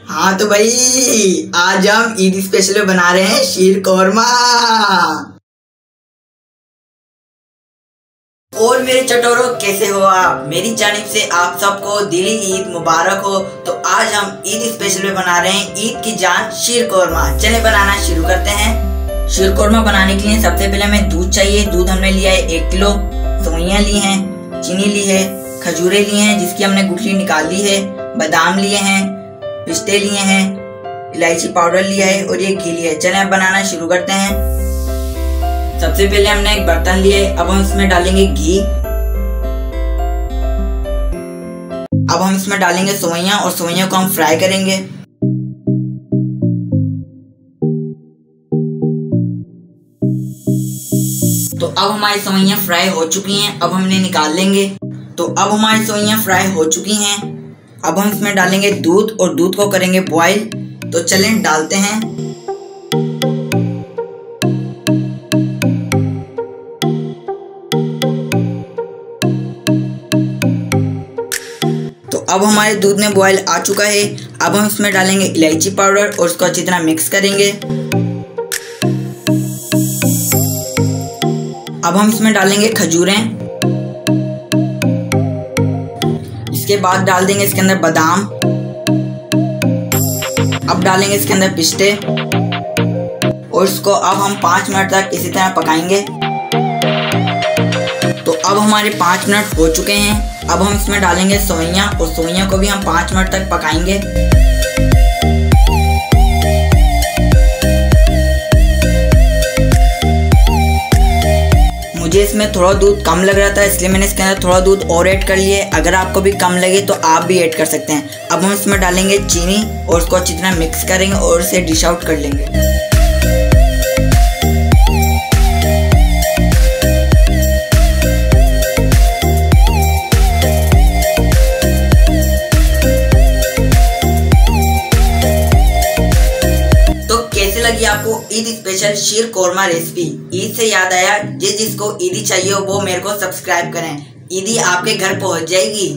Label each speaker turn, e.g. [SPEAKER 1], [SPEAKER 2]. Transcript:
[SPEAKER 1] हाँ तो भाई, आज हम ईद स्पेशल बना रहे हैं शीर कौरमा। और मेरे चटोरो, कैसे हो आप? मेरी जानिब से आप सबको दिली ईद मुबारक हो। तो आज हम ईद स्पेशल में बना रहे हैं ईद की जान शीर कौरमा। चले बनाना शुरू करते हैं। शीर कौरमा बनाने के लिए सबसे पहले हमें दूध चाहिए। दूध हमने लिया है एक किलो। सवैया ली हैं, चीनी ली है, खजूरें ली हैं जिसकी हमने गुठली निकाल ली है, बादाम लिए हैं पिस्ते लिए हैं, इलायची पाउडर लिया है और ये घी लिया है। चले बनाना शुरू करते हैं। सबसे पहले हमने एक बर्तन लिए, अब हम इसमें डालेंगे घी। अब हम इसमें डालेंगे सोइया और सोइया को हम फ्राई करेंगे। तो अब हमारी सोइया फ्राई हो चुकी हैं, अब हमने निकाल लेंगे। तो अब हमारी सोइया फ्राई हो चुकी हैं। अब हम इसमें डालेंगे दूध और दूध को करेंगे बॉईल तो चलें, डालते हैं। तो अब हमारे दूध में बॉयल आ चुका है। अब हम इसमें डालेंगे इलायची पाउडर और उसको अच्छी तरह मिक्स करेंगे। अब हम इसमें डालेंगे खजूरें। इसके बाद डाल देंगे इसके अंदर बादाम। अब डालेंगे इसके अंदर पिस्ते। और इसको अब हम पाँच मिनट तक इसी तरह पकाएँगे। तो अब हमारे पाँच मिनट हो चुके हैं। अब हम इसमें डालेंगे सोइया और सोइयाँ को भी हम पाँच मिनट तक पकाएँगे। मुझे इसमें थोड़ा दूध कम लग रहा था, इसलिए मैंने इसके अंदर थोड़ा दूध और ऐड कर लिया है। अगर आपको भी कम लगे तो आप भी ऐड कर सकते हैं। अब हम इसमें डालेंगे चीनी और उसको अच्छी तरह मिक्स करेंगे और इसे डिश आउट कर लेंगे। लगी आपको ईद स्पेशल शीर कोरमा रेसिपी ईद से याद आया, जिस जिसको ईदी चाहिए वो मेरे को सब्सक्राइब करें। ईदी आपके घर पहुँच जाएगी।